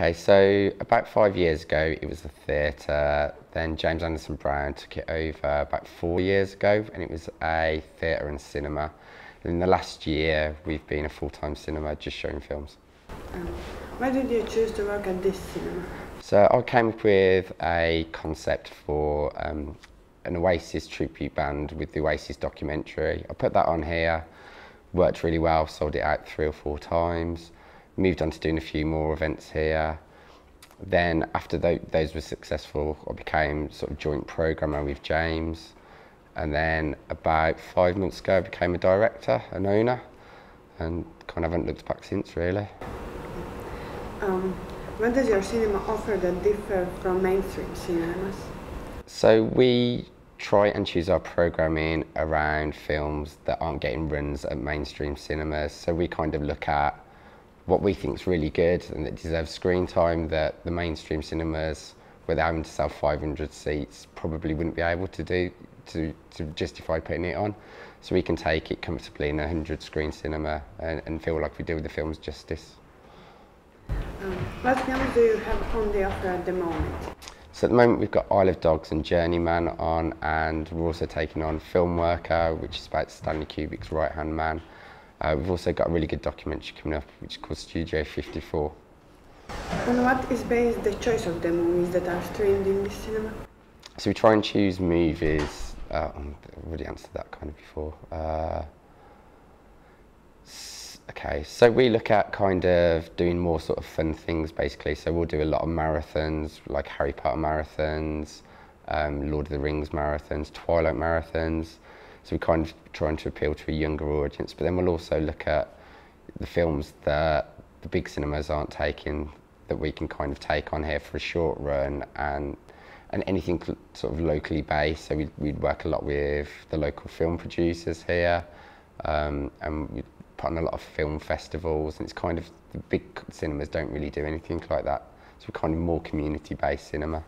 Okay, so about five years ago, it was the theatre. Then James Anderson Brown took it over about four years ago, and it was a theatre and cinema. And in the last year, we've been a full-time cinema, just showing films. Um, why did you choose to work at this cinema? So I came up with a concept for um, an Oasis tribute band with the Oasis documentary. I put that on here, worked really well, sold it out three or four times, moved on to doing a few more events here. Then after th those were successful, I became sort of joint programmer with James. And then about five months ago, I became a director, an owner, and kind of haven't looked back since really. Um, what does your cinema offer that differ from mainstream cinemas? So we try and choose our programming around films that aren't getting runs at mainstream cinemas. So we kind of look at what we think is really good and that deserves screen time that the mainstream cinemas, without having to sell 500 seats, probably wouldn't be able to do to, to justify putting it on. So we can take it comfortably in a 100 screen cinema and, and feel like we do the films justice. Um, what films do you have on the offer at the moment? So at the moment we've got Isle of Dogs and Journeyman on and we're also taking on Film Worker which is about Stanley Kubrick's right hand man. Uh, we've also got a really good documentary coming up which is called Studio 54. On what is based the choice of the movies that are streamed in the cinema? So we try and choose movies, uh, I've already answered that kind of before. Uh, Okay, so we look at kind of doing more sort of fun things basically. So we'll do a lot of marathons, like Harry Potter marathons, um, Lord of the Rings marathons, Twilight marathons. So we're kind of trying to appeal to a younger audience. But then we'll also look at the films that the big cinemas aren't taking, that we can kind of take on here for a short run and and anything sort of locally based. So we'd, we'd work a lot with the local film producers here. Um, and we put on a lot of film festivals, and it's kind of the big cinemas don't really do anything like that. So we're kind of more community-based cinema.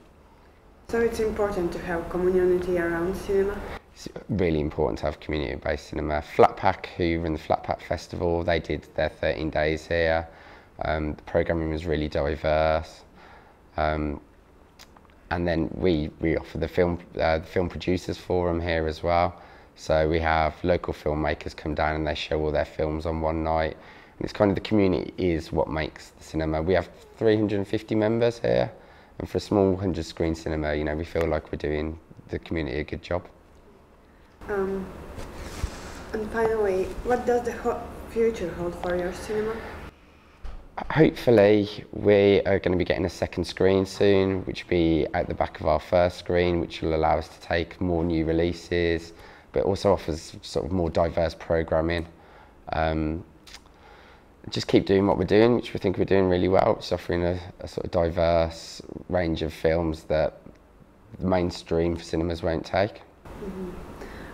So it's important to have community around cinema. It's really important to have community-based cinema. Flatpack, who run the Flatpack Festival, they did their 13 days here. Um, the programming was really diverse. Um, and then we, we offer the film, uh, the film producers forum here as well. So we have local filmmakers come down and they show all their films on one night. And it's kind of the community is what makes the cinema. We have 350 members here. And for a small 100 screen cinema, you know, we feel like we're doing the community a good job. Um, and finally, what does the future hold for your cinema? Hopefully, we are going to be getting a second screen soon, which will be at the back of our first screen, which will allow us to take more new releases, but also offers sort of more diverse programming. Um, just keep doing what we're doing, which we think we're doing really well, just offering a, a sort of diverse range of films that the mainstream cinemas won't take. Mm -hmm.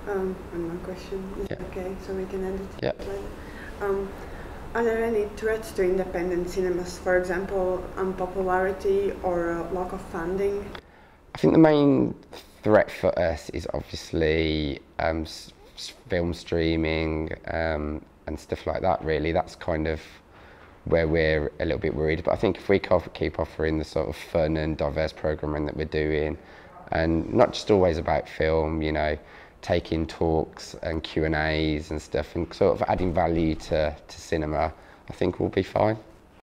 Um, one more question. Yeah. Okay, so we can end it yeah. later. Um, are there any threats to independent cinemas, for example, unpopularity or a lack of funding? I think the main threat for us is obviously um, film streaming um, and stuff like that really. That's kind of where we're a little bit worried. But I think if we can keep offering the sort of fun and diverse programming that we're doing, and not just always about film, you know, taking talks and Q&As and stuff and sort of adding value to, to cinema, I think we'll be fine.